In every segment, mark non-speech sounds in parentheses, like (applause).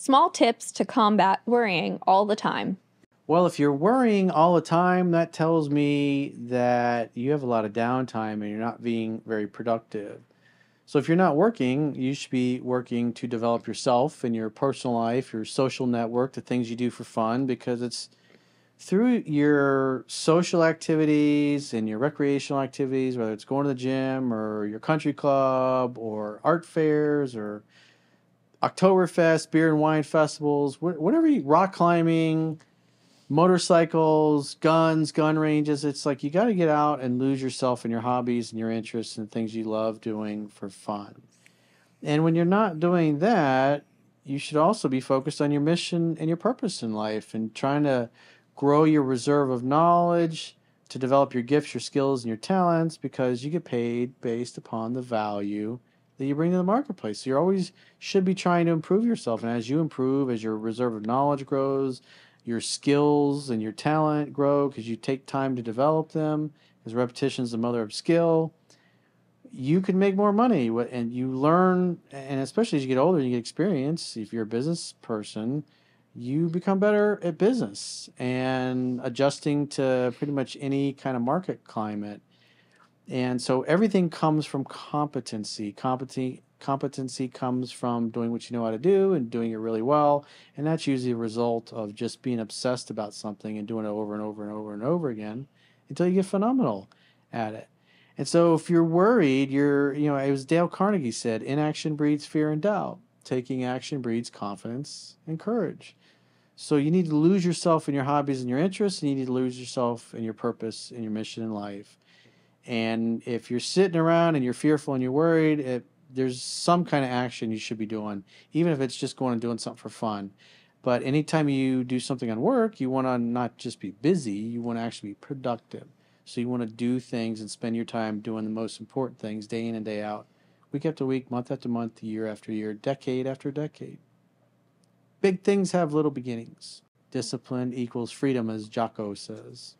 Small tips to combat worrying all the time. Well, if you're worrying all the time, that tells me that you have a lot of downtime and you're not being very productive. So, if you're not working, you should be working to develop yourself and your personal life, your social network, the things you do for fun, because it's through your social activities and your recreational activities, whether it's going to the gym or your country club or art fairs or Oktoberfest, beer and wine festivals, whatever you, rock climbing, motorcycles, guns, gun ranges. It's like you got to get out and lose yourself in your hobbies and your interests and things you love doing for fun. And when you're not doing that, you should also be focused on your mission and your purpose in life and trying to grow your reserve of knowledge, to develop your gifts, your skills, and your talents because you get paid based upon the value that you bring to the marketplace. So you always should be trying to improve yourself. And as you improve, as your reserve of knowledge grows, your skills and your talent grow because you take time to develop them, because repetition is the mother of skill. You can make more money and you learn, and especially as you get older and you get experience, if you're a business person, you become better at business and adjusting to pretty much any kind of market climate. And so everything comes from competency. Competency competency comes from doing what you know how to do and doing it really well. And that's usually a result of just being obsessed about something and doing it over and over and over and over again until you get phenomenal at it. And so if you're worried, you're, you know, it was Dale Carnegie said, inaction breeds fear and doubt. Taking action breeds confidence and courage. So you need to lose yourself in your hobbies and your interests, and you need to lose yourself in your purpose and your mission in life. And if you're sitting around and you're fearful and you're worried, it, there's some kind of action you should be doing, even if it's just going and doing something for fun. But anytime you do something on work, you want to not just be busy, you want to actually be productive. So you want to do things and spend your time doing the most important things day in and day out, week after week, month after month, year after year, decade after decade. Big things have little beginnings. Discipline equals freedom, as Jocko says.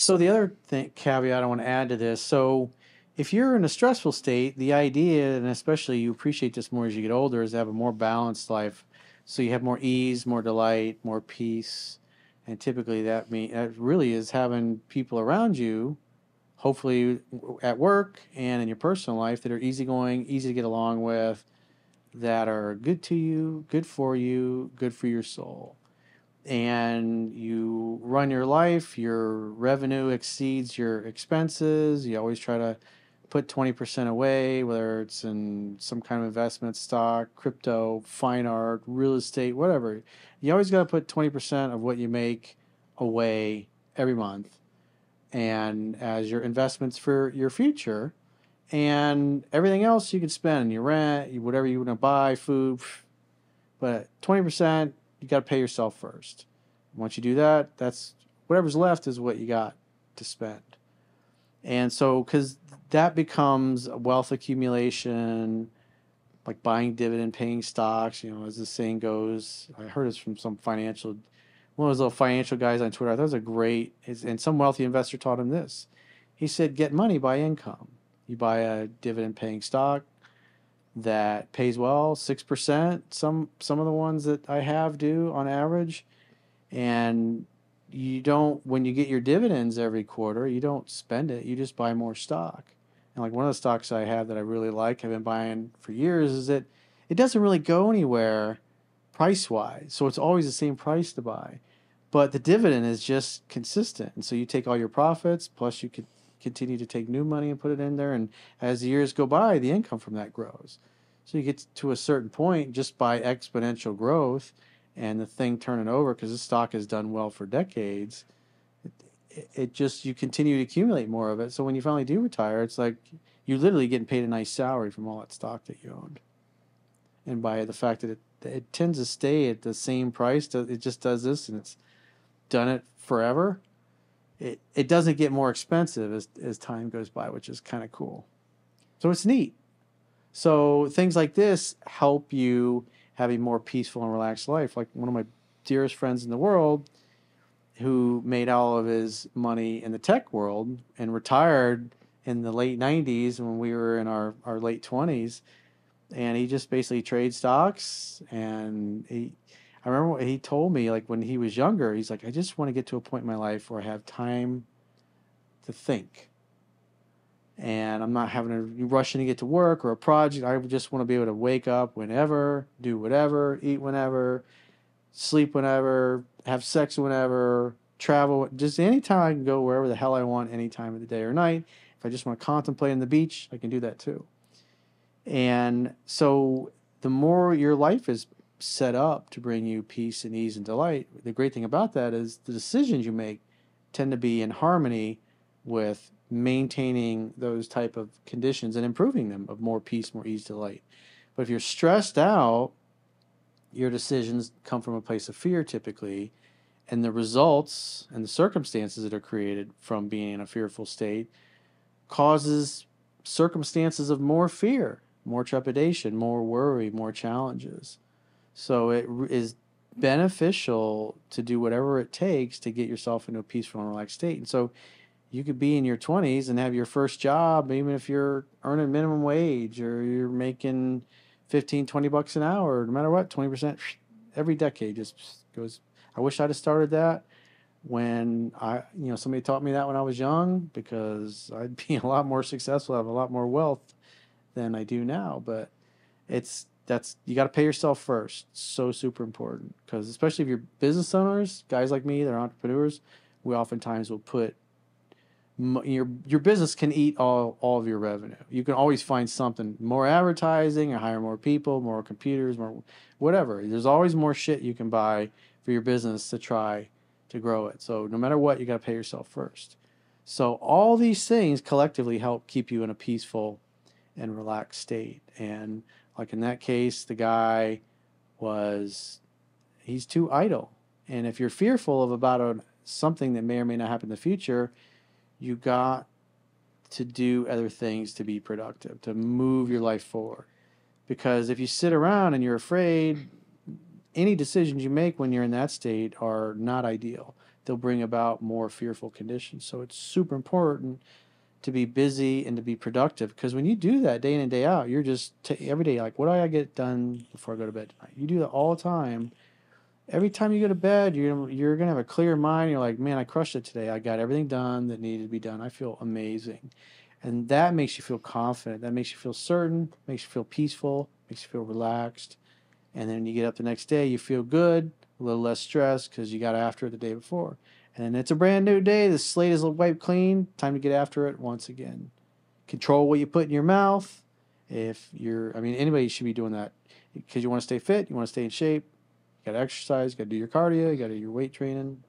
So the other thing, caveat I want to add to this, so if you're in a stressful state, the idea, and especially you appreciate this more as you get older, is to have a more balanced life. So you have more ease, more delight, more peace, and typically that mean that really is having people around you, hopefully at work and in your personal life that are easygoing, easy to get along with, that are good to you, good for you, good for your soul. And you run your life, your revenue exceeds your expenses. You always try to put 20% away, whether it's in some kind of investment, stock, crypto, fine art, real estate, whatever. You always got to put 20% of what you make away every month. And as your investments for your future, and everything else you can spend your rent, whatever you want to buy, food. But twenty percent, you got to pay yourself first. Once you do that, that's whatever's left is what you got to spend. And so, because that becomes wealth accumulation, like buying dividend paying stocks, you know, as the saying goes. I heard this from some financial, one of those little financial guys on Twitter. I thought it was a great, and some wealthy investor taught him this. He said, get money by income. You buy a dividend paying stock that pays well, 6%. Some some of the ones that I have do on average. And you don't when you get your dividends every quarter, you don't spend it. You just buy more stock. And like one of the stocks I have that I really like, I've been buying for years, is that it doesn't really go anywhere price wise. So it's always the same price to buy. But the dividend is just consistent. And so you take all your profits, plus you could continue to take new money and put it in there. And as the years go by, the income from that grows. So you get to a certain point just by exponential growth and the thing turning over because the stock has done well for decades. It, it just, you continue to accumulate more of it. So when you finally do retire, it's like you're literally getting paid a nice salary from all that stock that you owned. And by the fact that it, it tends to stay at the same price, it just does this and it's done it forever it, it doesn't get more expensive as, as time goes by, which is kind of cool. So it's neat. So things like this help you have a more peaceful and relaxed life. Like one of my dearest friends in the world who made all of his money in the tech world and retired in the late 90s when we were in our, our late 20s and he just basically trades stocks and he I remember he told me like when he was younger. He's like, I just want to get to a point in my life where I have time to think, and I'm not having to rushing to get to work or a project. I just want to be able to wake up whenever, do whatever, eat whenever, sleep whenever, have sex whenever, travel just anytime I can go wherever the hell I want, any time of the day or night. If I just want to contemplate on the beach, I can do that too. And so the more your life is set up to bring you peace and ease and delight, the great thing about that is the decisions you make tend to be in harmony with maintaining those type of conditions and improving them of more peace, more ease, delight. But if you're stressed out, your decisions come from a place of fear typically, and the results and the circumstances that are created from being in a fearful state causes circumstances of more fear, more trepidation, more worry, more challenges. So it is beneficial to do whatever it takes to get yourself into a peaceful and relaxed state. And so you could be in your 20s and have your first job even if you're earning minimum wage or you're making 15 20 bucks an hour no matter what 20% every decade just goes i wish i'd have started that when i you know somebody taught me that when i was young because i'd (laughs) be a lot more successful have a lot more wealth than i do now but it's that's you got to pay yourself first so super important because especially if you're business owners guys like me they're entrepreneurs we oftentimes will put your your business can eat all all of your revenue. You can always find something more advertising or hire more people, more computers, more whatever. There's always more shit you can buy for your business to try to grow it. So no matter what, you got to pay yourself first. So all these things collectively help keep you in a peaceful and relaxed state. And like in that case, the guy was he's too idle. And if you're fearful of about a, something that may or may not happen in the future, you got to do other things to be productive, to move your life forward. Because if you sit around and you're afraid, any decisions you make when you're in that state are not ideal. They'll bring about more fearful conditions. So it's super important to be busy and to be productive because when you do that day in and day out, you're just t- every day like, what do I get done before I go to bed tonight? You do that all the time every time you go to bed, you're you're gonna have a clear mind. You're like, man, I crushed it today. I got everything done that needed to be done. I feel amazing, and that makes you feel confident. That makes you feel certain. Makes you feel peaceful. Makes you feel relaxed, and then you get up the next day, you feel good, a little less stressed because you got after it the day before, and it's a brand new day. The slate is wiped clean. Time to get after it once again. Control what you put in your mouth. If you're, I mean, anybody should be doing that because you want to stay fit, you want to stay in shape You got to exercise, you got to do your cardio, you got to do your weight training.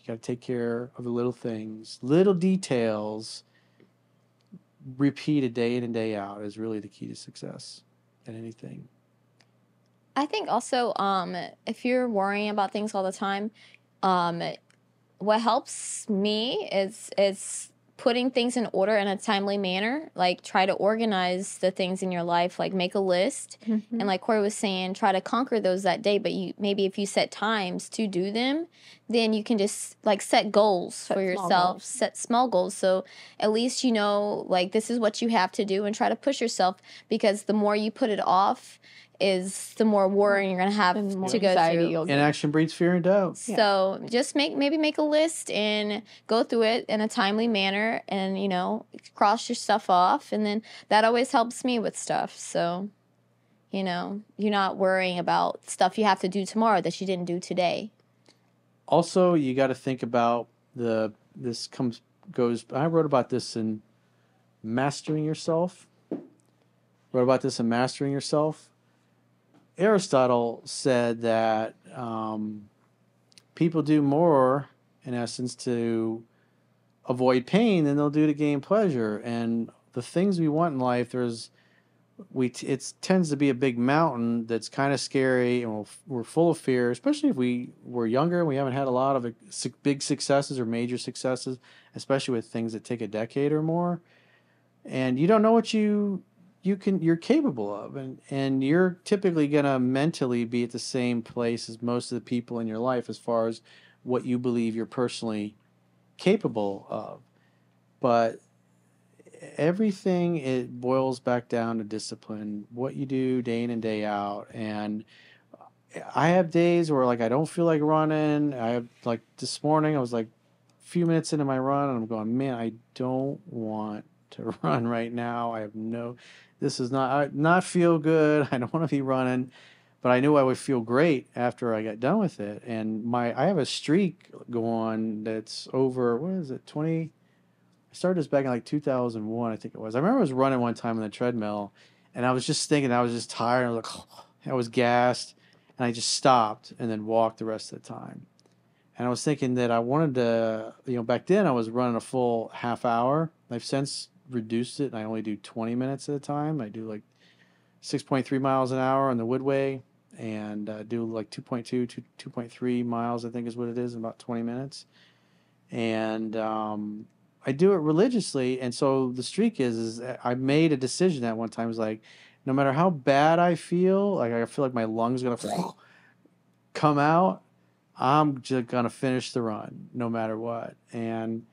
You got to take care of the little things, little details. Repeated day in and day out is really the key to success in anything. I think also, um, if you're worrying about things all the time, um, what helps me is is putting things in order in a timely manner. Like try to organize the things in your life like make a list. Mm-hmm. and like corey was saying try to conquer those that day. But you maybe if you set times to do them then you can just like set goals set for yourself. goals. set small goals. So at least you know like this is what you have to do and try to push yourself. Because the more you put it off is the more worrying you're going to have to go through. Inaction breeds fear and doubt. So yeah. just make maybe make a list and go through it in a timely manner, and you know cross your stuff off, and then that always helps me with stuff. So you know you're not worrying about stuff you have to do tomorrow that you didn't do today. Also, you got to think about the this comes goes. I wrote about this in mastering yourself. Wrote about this in mastering yourself Aristotle said that um, people do more, in essence, to avoid pain than they'll do to gain pleasure. And the things we want in life, there's we it tends to be a big mountain that's kind of scary, and we're, we're full of fear. Especially if we were younger and we haven't had a lot of big successes or major successes, especially with things that take a decade or more. And you don't know what you you can you're capable of and and you're typically going to mentally be at the same place as most of the people in your life as far as what you believe you're personally capable of but everything it boils back down to discipline what you do day in and day out and I have days where like I don't feel like running. I have like this morning I was like a few minutes into my run and I'm going, man, I don't want to (laughs) run right now. I have no this is not I not feel good. (laughs) I don't want to be running. But I knew I would feel great after I got done with it. And my I have a streak going that's over what is it, twenty I started this back in like two thousand one, I think it was. I remember I was running one time on the treadmill and I was just thinking I was just tired. I was like (sighs) I was gassed and I just stopped and then walked the rest of the time. And I was thinking that I wanted to, you know, back then I was running a full half hour. I've since reduced it and I only do 20 minutes at a time. I do like 6.3 miles an hour on the Woodway and uh, do like 2.2, 2.3 miles, I think is what it is in about 20 minutes. And um, I do it religiously. And so the streak is, is I made a decision that one time. It was like, no matter how bad I feel, like I feel like my lungs gonna come out, I'm just gonna finish the run no matter what. And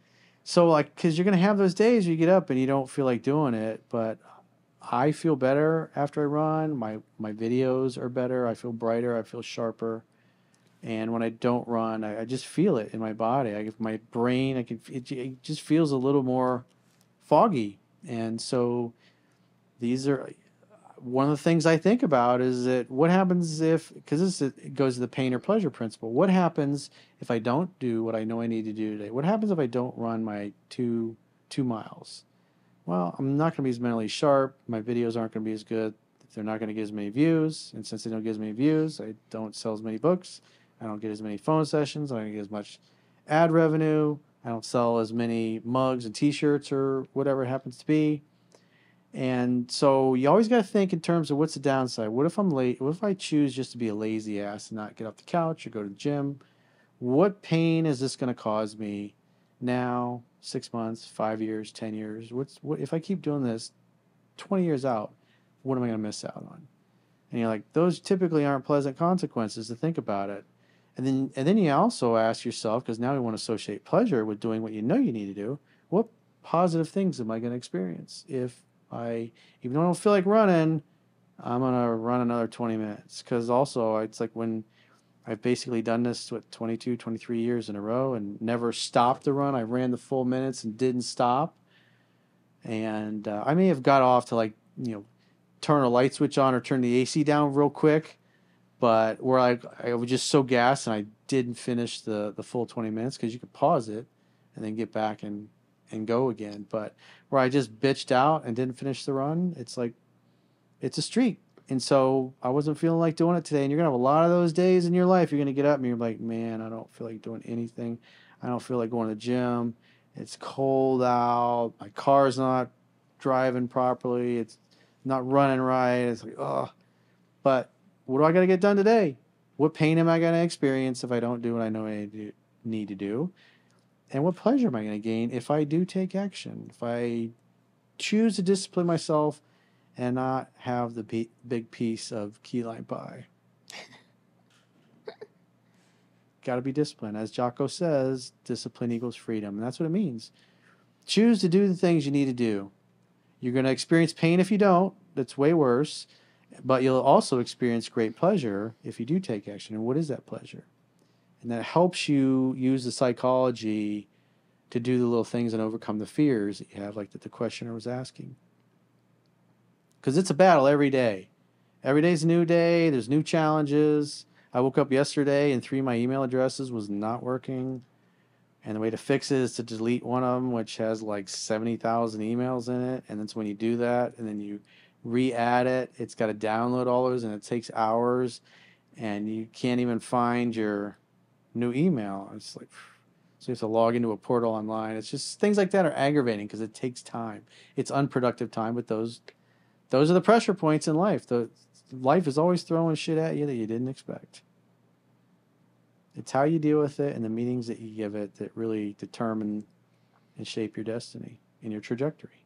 so like, cause you're gonna have those days you get up and you don't feel like doing it, but I feel better after I run. My my videos are better. I feel brighter. I feel sharper. And when I don't run, I, I just feel it in my body. I my brain, I can it, it just feels a little more foggy. And so these are one of the things I think about is that what happens if, because this it goes to the pain or pleasure principle. What happens if I don't do what I know I need to do today? What happens if I don't run my two two miles? Well, I'm not going to be as mentally sharp. My videos aren't going to be as good. They're not going to get as many views, and since they don't get as many views, I don't sell as many books. I don't get as many phone sessions. I don't get as much ad revenue. I don't sell as many mugs and T-shirts or whatever it happens to be. And so you always got to think in terms of what's the downside. What if I'm late? What if I choose just to be a lazy ass and not get off the couch or go to the gym? What pain is this going to cause me now, six months, five years, 10 years? What's what if I keep doing this 20 years out? What am I going to miss out on? And you're like, those typically aren't pleasant consequences to think about it. And then, and then you also ask yourself, because now you want to associate pleasure with doing what you know you need to do. What positive things am I going to experience if I even though I don't feel like running, I'm gonna run another 20 minutes because also it's like when I've basically done this with 22, 23 years in a row and never stopped the run. I ran the full minutes and didn't stop, and uh, I may have got off to like you know turn a light switch on or turn the AC down real quick, but where I I was just so gassed and I didn't finish the the full 20 minutes because you could pause it and then get back and and go again. But where I just bitched out and didn't finish the run, it's like it's a streak. And so I wasn't feeling like doing it today. And you're gonna have a lot of those days in your life. You're gonna get up and you're like, man, I don't feel like doing anything. I don't feel like going to the gym. It's cold out. My car's not driving properly. It's not running right. It's like, oh. But what do I got to get done today? What pain am I going to experience if I don't do what I know I need to do? And what pleasure am I going to gain if I do take action? If I choose to discipline myself and not have the p- big piece of key lime pie. (laughs) Got to be disciplined. As Jocko says, discipline equals freedom. And that's what it means. Choose to do the things you need to do. You're going to experience pain if you don't. That's way worse. But you'll also experience great pleasure if you do take action. And what is that pleasure? And that helps you use the psychology to do the little things and overcome the fears that you have, like that the questioner was asking. Because it's a battle every day. Every day's a new day. There's new challenges. I woke up yesterday and three of my email addresses was not working. And the way to fix it is to delete one of them, which has like 70,000 emails in it. And that's when you do that. And then you re add it. It's got to download all those and it takes hours. And you can't even find your new email. It's like, so you have to log into a portal online. It's just things like that are aggravating because it takes time. It's unproductive time, but those, those are the pressure points in life. The life is always throwing shit at you that you didn't expect. It's how you deal with it and the meanings that you give it that really determine and shape your destiny and your trajectory.